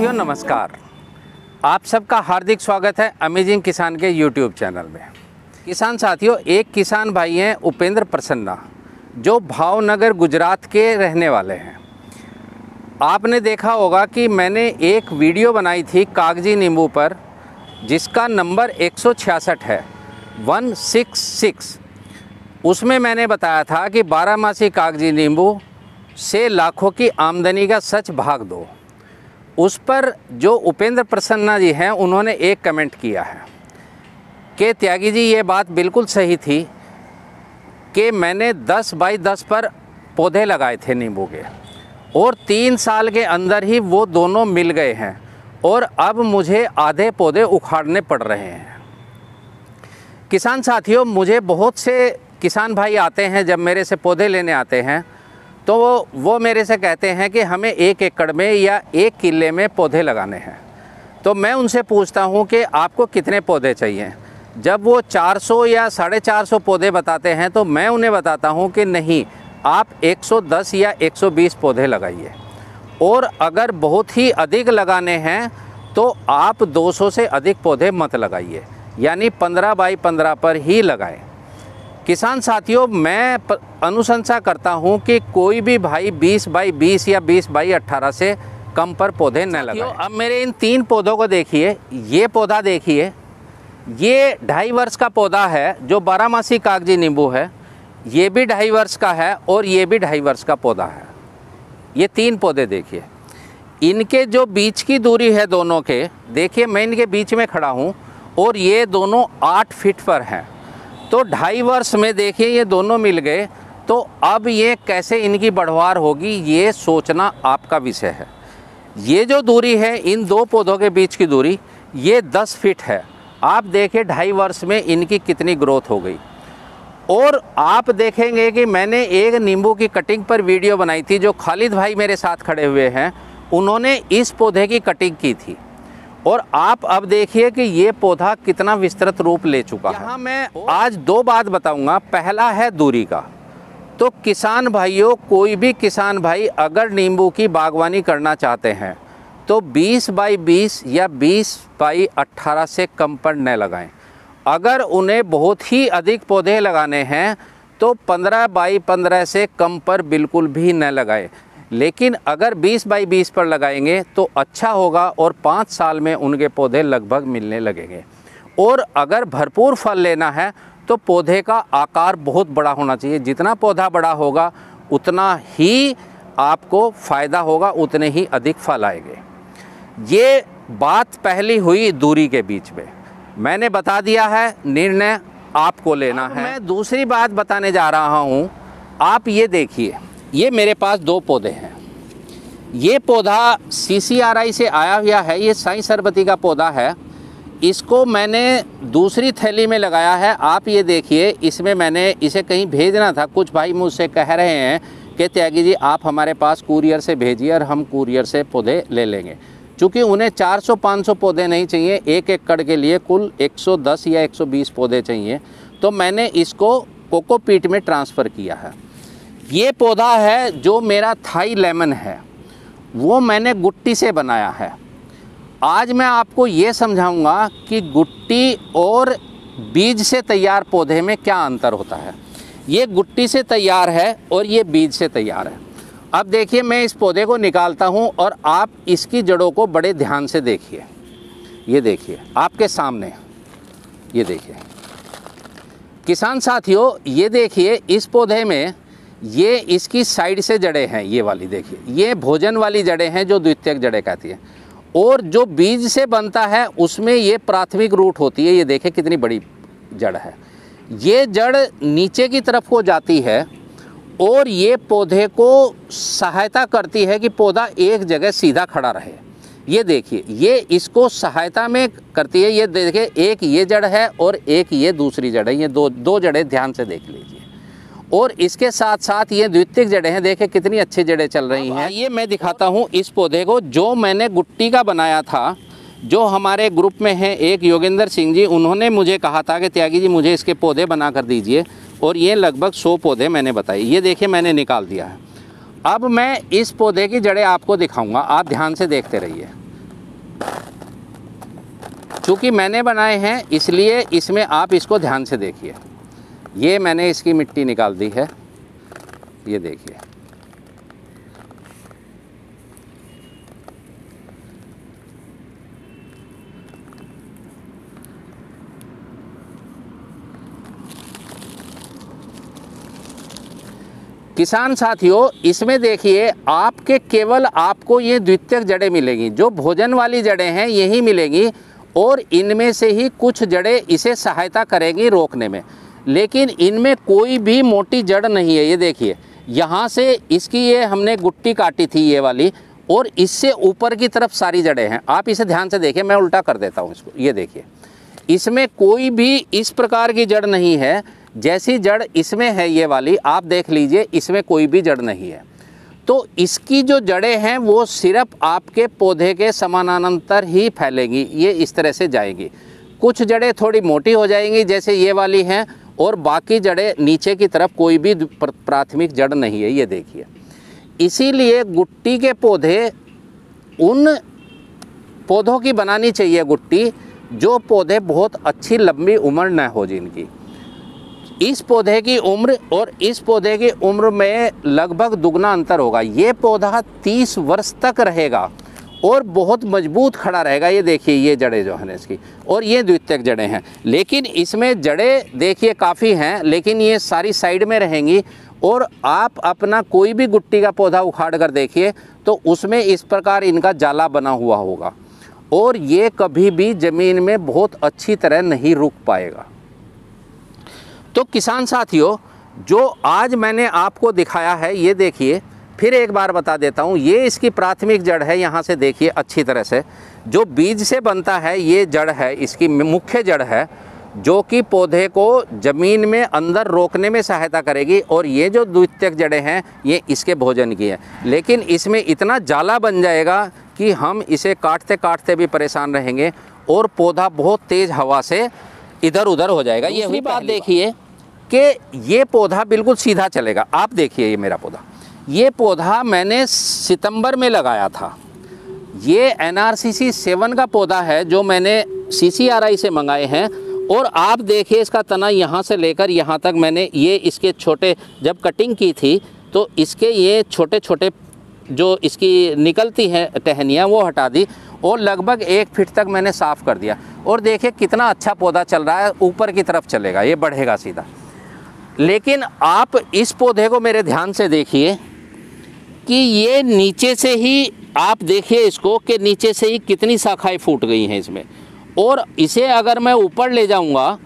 साथियों, नमस्कार। आप सबका हार्दिक स्वागत है अमेजिंग किसान के यूट्यूब चैनल में। किसान साथियों, एक किसान भाई हैं उपेंद्र प्रसन्ना, जो भावनगर, गुजरात के रहने वाले हैं। आपने देखा होगा कि मैंने एक वीडियो बनाई थी कागज़ी नींबू पर, जिसका नंबर एक सौ छियासठ है वन सिक्स सिक्स उसमें मैंने बताया था कि बारहमासी कागज़ी नींबू से लाखों की आमदनी का सच भाग दो। उस पर जो उपेंद्र प्रसन्ना जी हैं, उन्होंने एक कमेंट किया है कि त्यागी जी, ये बात बिल्कुल सही थी कि मैंने 10 बाई 10 पर पौधे लगाए थे नींबू के और तीन साल के अंदर ही वो दोनों मिल गए हैं और अब मुझे आधे पौधे उखाड़ने पड़ रहे हैं। किसान साथियों, मुझे बहुत से किसान भाई आते हैं जब मेरे से पौधे लेने आते हैं तो वो वो मेरे से कहते हैं कि हमें एक एकड़ में या एक किले में पौधे लगाने हैं। तो मैं उनसे पूछता हूँ कि आपको कितने पौधे चाहिए? जब वो 400 या साढ़े चार पौधे बताते हैं तो मैं उन्हें बताता हूँ कि नहीं, आप 110 या 120 पौधे लगाइए। और अगर बहुत ही अधिक लगाने हैं तो आप 200 से अधिक पौधे मत लगाइए। यानी 15 बाई 15 पर ही लगाएँ। किसान साथियों मैं अनुशंसा करता हूँ कि कोई भी भाई 20 बाई 20 या 20 बाई 18 से कम पर पौधे न लगाएँ। अब मेरे इन तीन पौधों को देखिए। ये पौधा देखिए। ये ढाई वर्ष का पौधा है जो बारामासी कागज़ी नींबू है। ये भी ढाई वर्ष का है और ये भी ढाई वर्ष का पौधा है। ये तीन पौधे देखिए। इनके जो बीच की दूरी है दोनों के देखिए मैं इनके बीच में खड़ा हूँ और ये दोनों आठ फीट पर हैं। तो ढाई वर्ष में देखिए, ये दोनों मिल गए। तो अब ये कैसे इनकी बढ़वार होगी, ये सोचना आपका विषय है। ये जो दूरी है, इन दो पौधों के बीच की दूरी, ये दस फीट है। आप देखें ढाई वर्ष में इनकी कितनी ग्रोथ हो गई। और आप देखेंगे कि मैंने एक नींबू की कटिंग पर वीडियो बनाई थी, जो खालिद भाई मेरे साथ खड़े हुए हैं। उन्होंने इस पौधे की कटिंग की थी। और आप अब देखिए कि ये पौधा कितना विस्तृत रूप ले चुका है। यहाँ मैं आज दो बात बताऊँगा। पहला है दूरी का। तो किसान भाइयों कोई भी किसान भाई अगर नींबू की बागवानी करना चाहते हैं तो 20 बाई 20 या 20 बाई 18 से कम पर न लगाएँ। अगर उन्हें बहुत ही अधिक पौधे लगाने हैं तो 15 बाई 15 से कम पर बिल्कुल भी न लगाएँ। लेकिन अगर 20 बाई 20 पर लगाएँगे तो अच्छा होगा और पाँच साल में उनके पौधे लगभग मिलने लगेंगे। और अगर भरपूर फल लेना है तो पौधे का आकार बहुत बड़ा होना चाहिए। जितना पौधा बड़ा होगा उतना ही आपको फ़ायदा होगा उतने ही अधिक फल आएँगे। ये बात पहली हुई दूरी के बीच में। मैंने बता दिया है निर्णय आपको लेना है। मैं दूसरी बात बताने जा रहा हूँ। आप ये देखिए ये मेरे पास दो पौधे हैं। ये पौधा सीसीआरआई से आया हुआ है, ये साई सरबती का पौधा है। इसको मैंने दूसरी थैली में लगाया है। आप ये देखिए, इसमें मैंने इसे कहीं भेजना था। कुछ भाई मुझसे कह रहे हैं कि त्यागी जी, आप हमारे पास कुरियर से भेजिए और हम कुरियर से पौधे ले लेंगे। चूँकि उन्हें 400-500 पौधे नहीं चाहिए, एक एकड़ के लिए कुल 110 या 120 पौधे चाहिए तो मैंने इसको कोकोपीट में ट्रांसफ़र किया है। ये पौधा है जो मेरा थाई लेमन है। वो मैंने गुट्टी से बनाया है। आज मैं आपको ये समझाऊँगा कि गुट्टी और बीज से तैयार पौधे में क्या अंतर होता है। ये गुट्टी से तैयार है और ये बीज से तैयार है। अब देखिए, मैं इस पौधे को निकालता हूँ और आप इसकी जड़ों को बड़े ध्यान से देखिए। ये देखिए, आपके सामने। ये देखिए। किसान साथियों, ये देखिए, इस पौधे में ये इसकी साइड से जड़ें हैं, ये वाली देखिए। ये भोजन वाली जड़ें हैं जो द्वितीयक जड़ें कहती हैं। और जो बीज से बनता है, उसमें ये प्राथमिक रूट होती है। ये देखें कितनी बड़ी जड़ है। ये जड़ नीचे की तरफ़ को जाती है और ये पौधे को सहायता करती है कि पौधा एक जगह सीधा खड़ा रहे। ये देखिए, ये इसको सहायता में करती है। ये देखिए, एक ये जड़ है और एक ये दूसरी जड़ है। ये दो दो जड़ें ध्यान से देख लीजिए। और इसके साथ साथ ये द्वितीय जड़ें हैं देखें कितनी अच्छी जड़ें चल रही हैं। ये मैं दिखाता हूँ इस पौधे को जो मैंने गुट्टी का बनाया था जो हमारे ग्रुप में हैं एक योगेंद्र सिंह जी उन्होंने मुझे कहा था कि त्यागी जी मुझे इसके पौधे बना कर दीजिए और ये लगभग सौ पौधे मैंने बताए। ये देखिए मैंने निकाल दिया है। अब मैं इस पौधे की जड़ें आपको दिखाऊँगा आप ध्यान से देखते रहिए। चूँकि मैंने बनाए हैं इसलिए इसमें आप इसको ध्यान से देखिए। ये मैंने इसकी मिट्टी निकाल दी है। ये देखिए। किसान साथियों, इसमें देखिए, आपके केवल आपको ये द्वितीयक जड़ें मिलेंगी, जो भोजन वाली जड़ें हैं, यही मिलेंगी, और इनमें से ही कुछ जड़ें इसे सहायता करेंगी रोकने में। लेकिन इनमें कोई भी मोटी जड़ नहीं है, ये देखिए। यहाँ से इसकी ये हमने गुट्टी काटी थी ये वाली, और इससे ऊपर की तरफ़ सारी जड़ें हैं। आप इसे ध्यान से देखिए, मैं उल्टा कर देता हूँ इसको। ये देखिए, इसमें कोई भी इस प्रकार की जड़ नहीं है, जैसी जड़ इसमें है ये वाली, आप देख लीजिए, इसमें कोई भी जड़ नहीं है। तो इसकी जो जड़ें हैं, वो सिर्फ़ आपके पौधे के समानांतर ही फैलेंगी, ये इस तरह से जाएँगी। कुछ जड़ें थोड़ी मोटी हो जाएँगी, जैसे ये वाली हैं और बाकी जड़ें नीचे की तरफ़ कोई भी प्राथमिक जड़ नहीं है, ये देखिए। इसीलिए गुट्टी के पौधे उन पौधों की बनानी चाहिए गुट्टी, जो पौधे बहुत अच्छी लंबी उम्र न हो जिनकी। इस पौधे की उम्र और इस पौधे की उम्र में लगभग दुगना अंतर होगा। ये पौधा 30 वर्ष तक रहेगा। और बहुत मज़बूत खड़ा रहेगा। ये देखिए, ये जड़ें जो हैं इसकी, और ये द्वितीयक जड़ें हैं। लेकिन इसमें जड़ें देखिए काफ़ी हैं, लेकिन ये सारी साइड में रहेंगी, और आप अपना कोई भी गुट्टी का पौधा उखाड़ कर देखिए तो उसमें इस प्रकार इनका जाला बना हुआ होगा, और ये कभी भी ज़मीन में बहुत अच्छी तरह नहीं रुक पाएगा। तो किसान साथियों, जो आज मैंने आपको दिखाया है, ये देखिए फिर एक बार बता देता हूँ ये इसकी प्राथमिक जड़ है यहाँ से देखिए अच्छी तरह से। जो बीज से बनता है ये जड़ है इसकी मुख्य जड़ है जो कि पौधे को ज़मीन में अंदर रोकने में सहायता करेगी और ये जो द्वितीयक जड़ें हैं ये इसके भोजन की है। लेकिन इसमें इतना जाला बन जाएगा कि हम इसे काटते काटते भी परेशान रहेंगे और पौधा बहुत तेज़ हवा से इधर उधर हो जाएगा। ये बात। देखिए कि ये पौधा बिल्कुल सीधा चलेगा। आप देखिए ये मेरा पौधा। ये पौधा मैंने सितंबर में लगाया था। ये एन आर सेवन का पौधा है जो मैंने सी सी आर आई से मंगाए हैं और आप देखिए इसका तना यहाँ से लेकर यहाँ तक मैंने ये इसके छोटे, जब कटिंग की थी तो इसके ये छोटे छोटे जो इसकी निकलती हैं टहनियाँ, वो हटा दी और लगभग एक फिट तक मैंने साफ़ कर दिया। और देखिए कितना अच्छा पौधा चल रहा है, ऊपर की तरफ़ चलेगा, ये बढ़ेगा सीधा। लेकिन आप इस पौधे को मेरे ध्यान से देखिए कि ये नीचे से ही, आप देखिए इसको कि नीचे से ही कितनी शाखाएँ फूट गई हैं इसमें। और इसे अगर मैं ऊपर ले जाऊँगा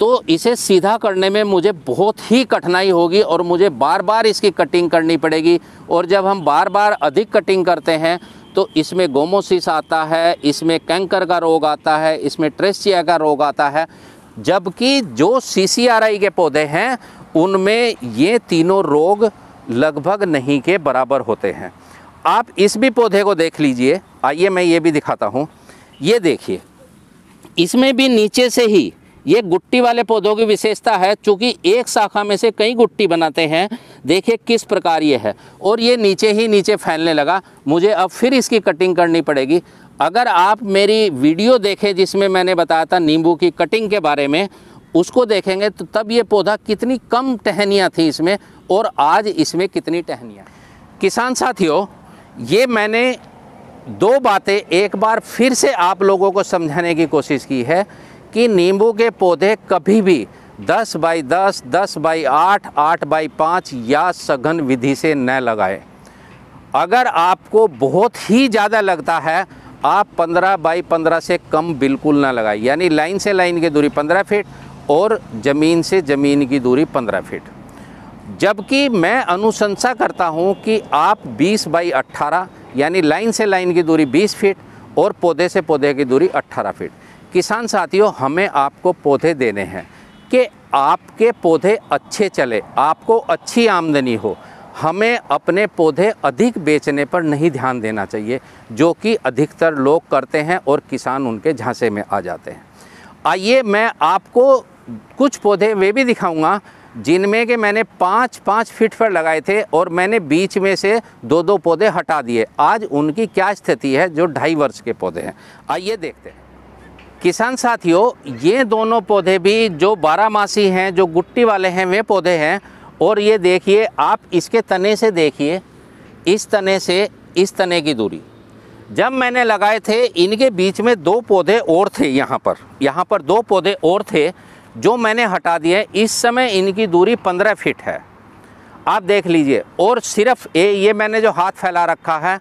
तो इसे सीधा करने में मुझे बहुत ही कठिनाई होगी और मुझे बार बार इसकी कटिंग करनी पड़ेगी। और जब हम बार बार अधिक कटिंग करते हैं तो इसमें गोमोसिस आता है, इसमें कैंकर का रोग आता है, इसमें ट्रेसिया का रोग आता है। जबकि जो सीसीआरआई के पौधे हैं, उनमें ये तीनों रोग लगभग नहीं के बराबर होते हैं। आप इस भी पौधे को देख लीजिए। आइए मैं ये भी दिखाता हूँ। ये देखिए, इसमें भी नीचे से ही ये गुट्टी वाले पौधों की विशेषता है, चूँकि एक शाखा में से कई गुट्टी बनाते हैं। देखिए किस प्रकार ये है। और ये नीचे ही नीचे फैलने लगा। मुझे अब फिर इसकी कटिंग करनी पड़ेगी। अगर आप मेरी वीडियो देखें जिसमें मैंने बताया था नींबू की कटिंग के बारे में, उसको देखेंगे तो तब ये पौधा कितनी कम टहनियाँ थी इसमें। और आज इसमें कितनी टहनियाँ? किसान साथियों ये मैंने दो बातें एक बार फिर से आप लोगों को समझाने की कोशिश की है कि नींबू के पौधे कभी भी 10 बाई 10, 10 बाई 8, 8 बाई 5 या सघन विधि से न लगाएँ। अगर आपको बहुत ही ज़्यादा लगता है आप 15 बाई 15 से कम बिल्कुल ना लगाएँ। यानी लाइन से लाइन की दूरी 15 फीट और ज़मीन से ज़मीन की दूरी 15 फीट। जबकि मैं अनुशंसा करता हूँ कि आप 20 बाई 18 यानी लाइन से लाइन की दूरी 20 फीट और पौधे से पौधे की दूरी 18 फीट। किसान साथियों, हमें आपको पौधे देने हैं। कि आपके पौधे अच्छे चले, आपको अच्छी आमदनी हो, हमें अपने पौधे अधिक बेचने पर नहीं ध्यान देना चाहिए, जो कि अधिकतर लोग करते हैं और किसान उनके झांसे में आ जाते हैं। आइए मैं आपको कुछ पौधे वे भी दिखाऊँगा जिनमें के मैंने पाँच पाँच फीट पर लगाए थे और मैंने बीच में से दो दो पौधे हटा दिए। आज उनकी क्या स्थिति है जो ढाई वर्ष के पौधे हैं? आइए देखते हैं। किसान साथियों, ये दोनों पौधे भी जो बारहमासी हैं, जो गुट्टी वाले हैं, वे पौधे हैं। और ये देखिए, आप इसके तने से देखिए, इस तने से, इस तने की दूरी। जब मैंने लगाए थे, इनके बीच में दो पौधे और थे यहाँ पर। यहाँ पर दो पौधे और थे। जो मैंने हटा दिए इस समय इनकी दूरी पंद्रह फीट है। आप देख लीजिए, और सिर्फ़ ये ये मैंने जो हाथ फैला रखा है,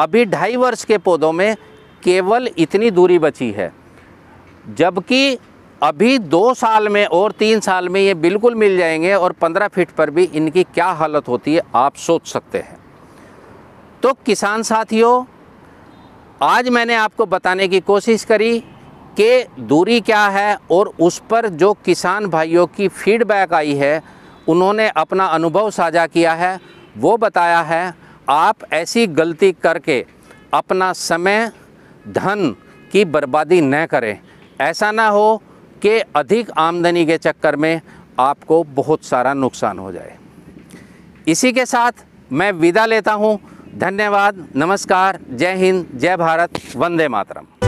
अभी ढाई वर्ष के पौधों में केवल इतनी दूरी बची है। जबकि अभी दो साल में और तीन साल में ये बिल्कुल मिल जाएँगे, और पंद्रह फीट पर भी इनकी क्या हालत होती है, आप सोच सकते हैं। तो किसान साथियों, आज मैंने आपको बताने की कोशिश करी कि दूरी क्या है और उस पर जो किसान भाइयों की फीडबैक आई है, उन्होंने अपना अनुभव साझा किया है। वो बताया है, आप ऐसी गलती करके अपना समय, धन की बर्बादी न करें। ऐसा ना हो कि अधिक आमदनी के चक्कर में आपको बहुत सारा नुकसान हो जाए। इसी के साथ मैं विदा लेता हूँ। धन्यवाद, नमस्कार, जय हिंद, जय भारत, वंदे मातरम।